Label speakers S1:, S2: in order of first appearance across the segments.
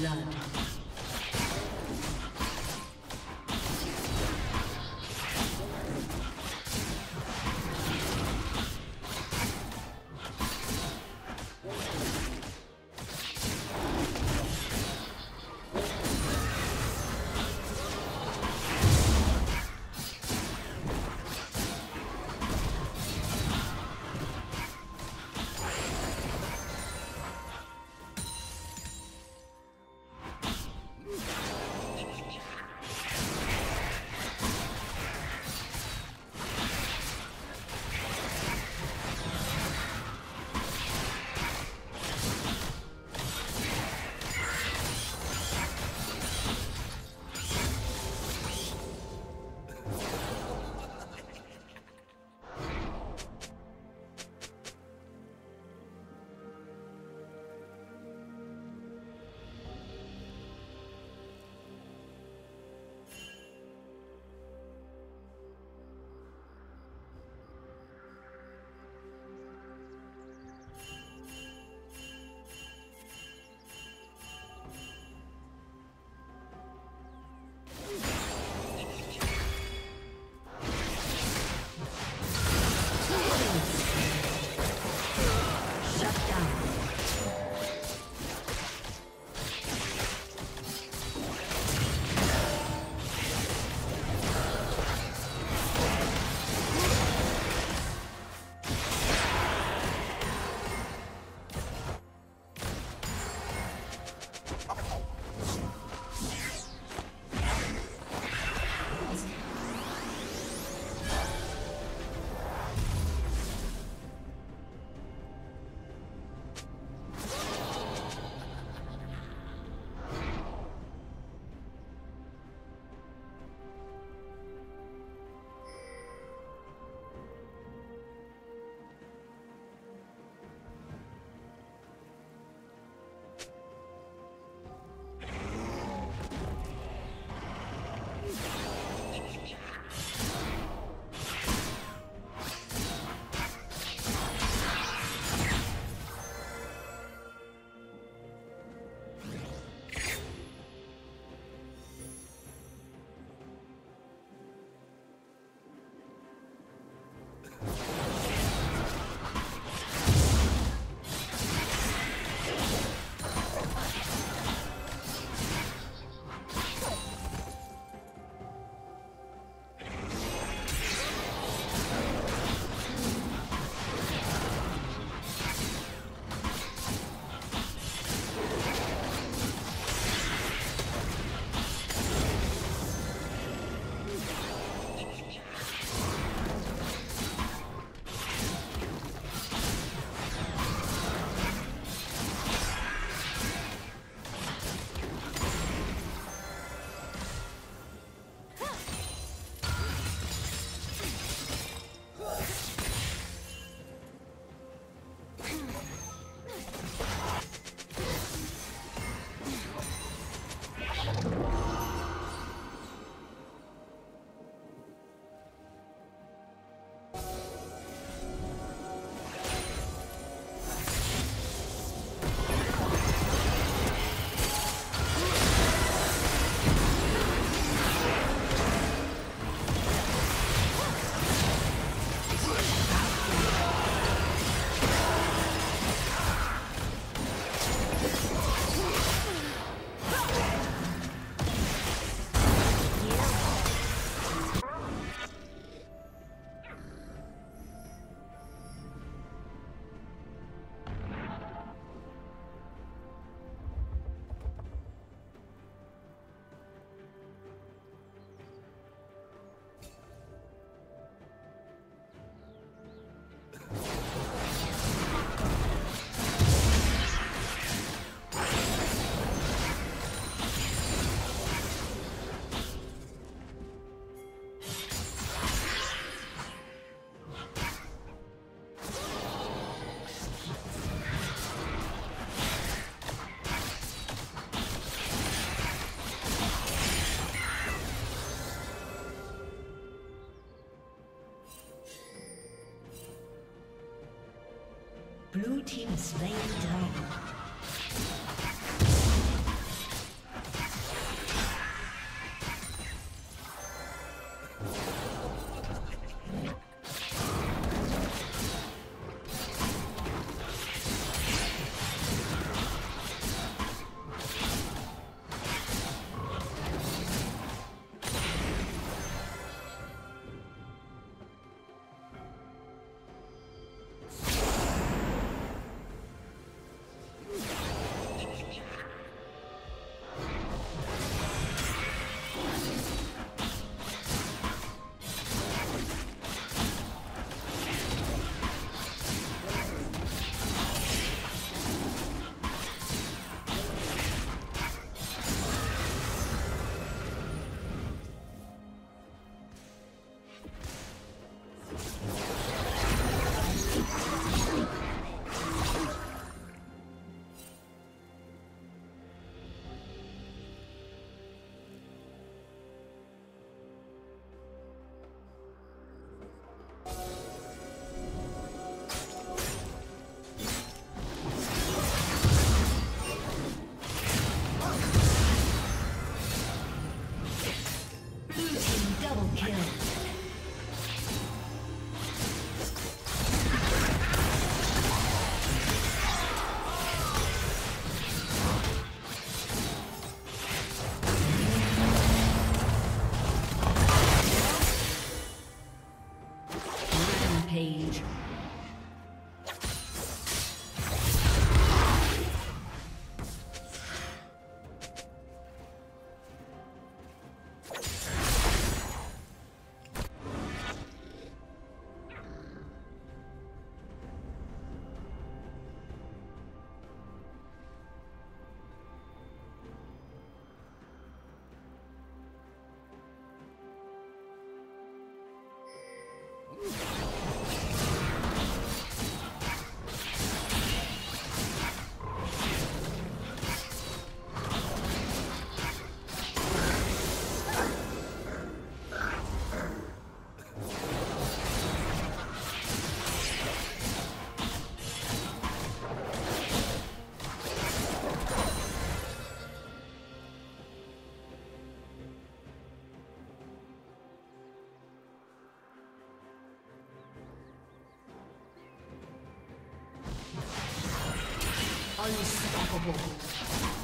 S1: blood.
S2: Slain dragon.
S1: Unstoppable.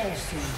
S1: Awesome.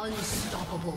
S1: Unstoppable.